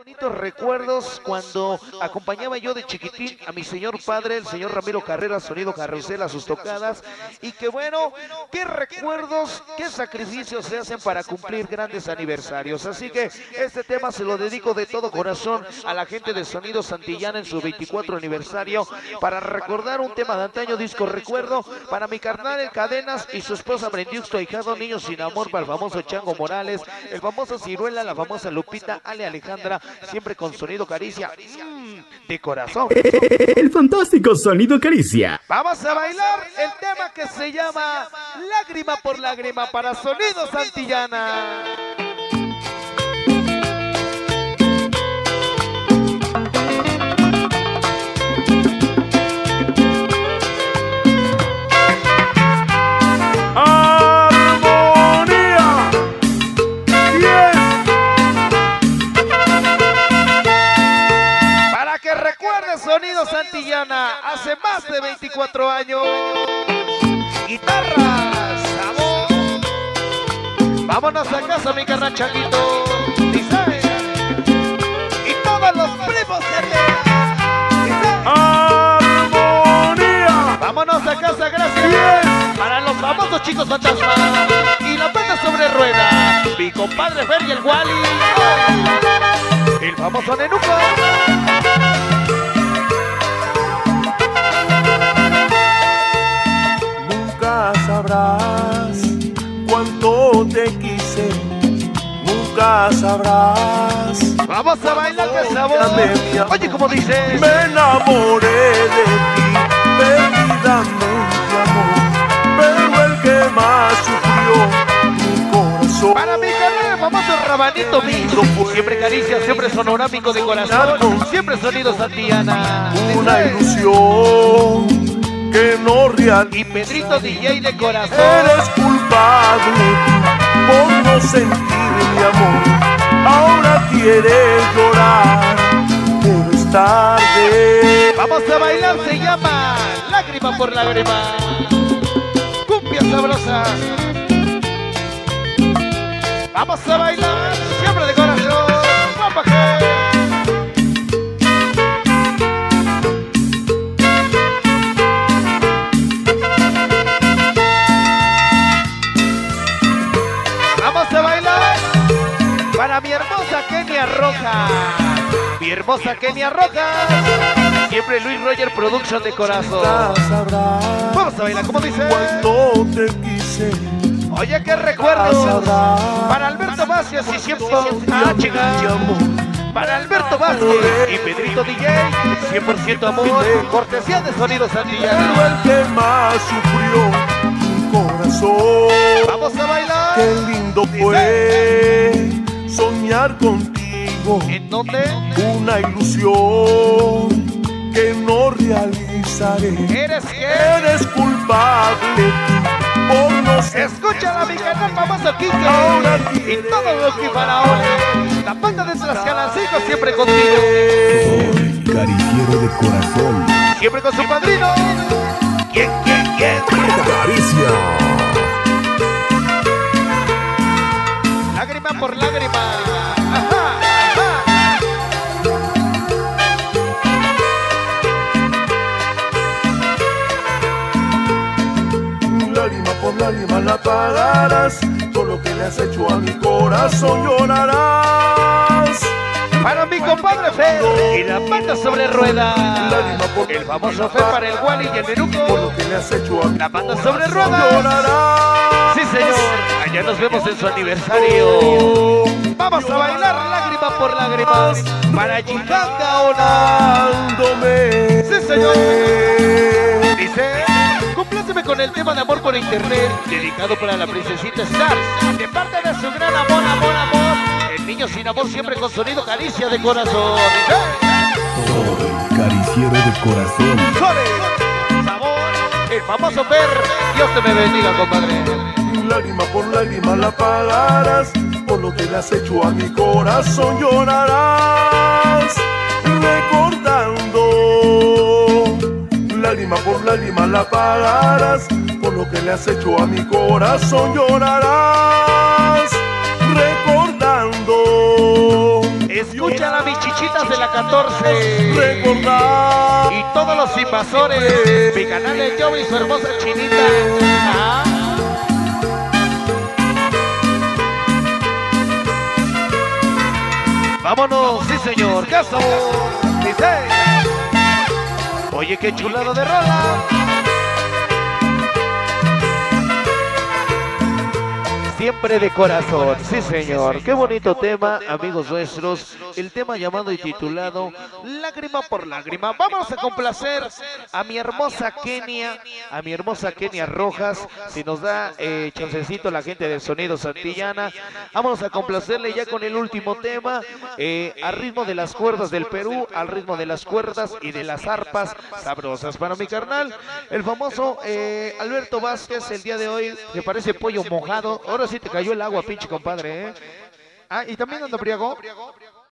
Bonitos recuerdos cuando acompañaba yo de chiquitín a mi señor padre, el señor Ramiro Carrera, sonido carrusel a sus tocadas. Y que bueno, qué recuerdos, qué sacrificios se hacen para cumplir grandes aniversarios. Así que este tema se lo dedico de todo corazón a la gente de Sonido Santillana en su 24 aniversario para recordar un tema de antaño disco recuerdo para mi carnal el Cadenas y su esposa Brendiux, ahijado Niños sin Amor para el famoso Chango Morales, el famoso Ciruela, la famosa Lupita, Ale Alejandra siempre con sonido caricia mm, de corazón. El fantástico sonido caricia. Vamos a bailar el tema que se llama Lágrima por Lágrima para Sonido Santillana. 24 años. Guitarras, sabor. Vámonos a casa, mi. Dice. Y todos los primos Armonía. Vámonos a casa, gracias. Para los famosos chicos fantasmas. Y la banda sobre rueda. Mi compadre Fer y el Wally. El famoso Nenuco. Quise, nunca sabrás. Vamos a bailar que sabor. Oye, como dice, me enamoré de ti, perdidamente amor, pero el que más sufrió mi corazón. Para mi famoso rabanito mío. Siempre caricia, siempre sonorámico de corazón, siempre sonido Santiana. Una ilusión que no real. Y Pedrito DJ de corazón. Eres culpable no sentir mi amor. Ahora quieres llorar, pero es tarde. Vamos a bailar, se llama Lágrima por Lágrima. Cumbia sabrosa. Vamos a bailar, siempre de corazón. Vamos Mi hermosa Kenia Roja. Siempre Luis Roger Production de corazón. Vamos a bailar, como dice. Cuando te quise. Oye, qué recuerdo. Para Alberto Vázquez y siempre. Ah, Para Alberto Vázquez y Pedrito DJ, 100% amor, cortesía de sonidos Pero el que más sufrió mi corazón. Vamos a bailar. Qué lindo fue soñar ¿En dónde? Una ilusión que no realizaré. ¿Eres qué? Eres culpable por no Escúchala, mi canal famoso Kike. Ahora y todos los que. La banda de Tlaxcalancico siempre contigo. Soy cariciero de corazón. Siempre con su padrino. ¿Quién, quién, quién? Caricia. por lágrima. Lágrima que le has hecho a mi corazón llorarás. Para mi compadre Fer y la pata sobre rueda. El famoso Fer para el Wally y el Neruco. Por lo que le has hecho a mi la pata sobre rueda. Sí, señor. Ya nos vemos en su aniversario. Vamos a bailar lágrima por lágrima para Chicanga orándome. Sí, señor. De amor por internet, dedicado para la princesita Stars, de parte de su gran amor, amor, amor. El niño sin amor siempre con sonido caricia de corazón. Soy cariciero de corazón. Sabor, el famoso Per. Dios te me bendiga, compadre lágrima por lágrima la pagarás, por lo que le has hecho a mi corazón llorarás, recordando. Lágrima por lágrima la pagarás, que le has hecho a mi corazón llorarás, recordando. Escucha mis chichitas de la 14. Recordar. Y todos los invasores. Mi canal de Joe y su hermosa chinita. Ah. Vámonos, sí señor, caso. Dice. Oye, qué chulado de rola. Siempre de corazón, sí señor. Qué bonito tema, amigos nuestros. El tema llamado y titulado Lágrima por lágrima. Vamos a complacer a mi hermosa Kenia, a mi hermosa Kenia Rojas. Si nos da eh, chancecito la gente del Sonido Santillana, vamos a complacerle ya con el último tema. eh, al ritmo de las cuerdas del Perú, al ritmo de las cuerdas y de las arpas sabrosas. Para mi carnal, el famoso eh, Alberto Vázquez, el día de hoy, que parece pollo mojado. Ahora sí te cayó el agua, pinche compadre, ¿eh? Ah, y también ando briago.